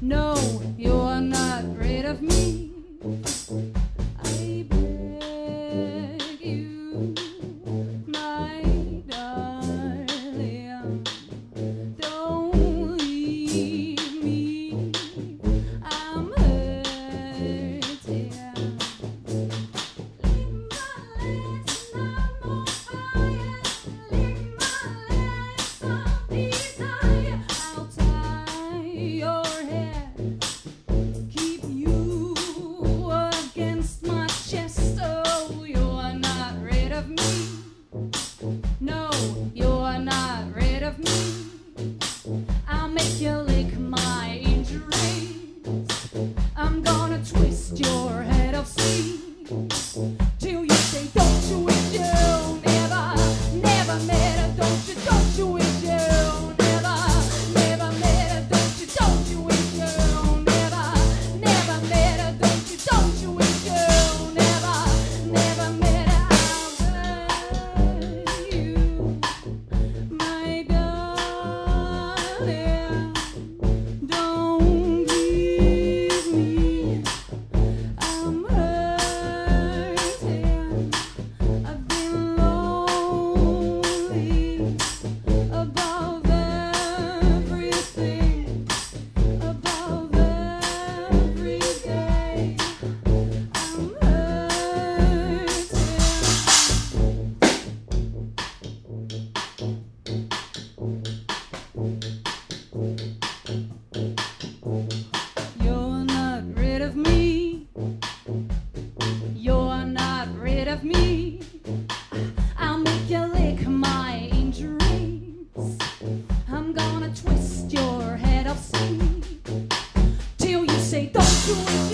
No, you are not afraid of me. of me. You're not rid of me. I'll make you lick my injuries. I'm gonna twist your head off, see, till you say, Don't do it.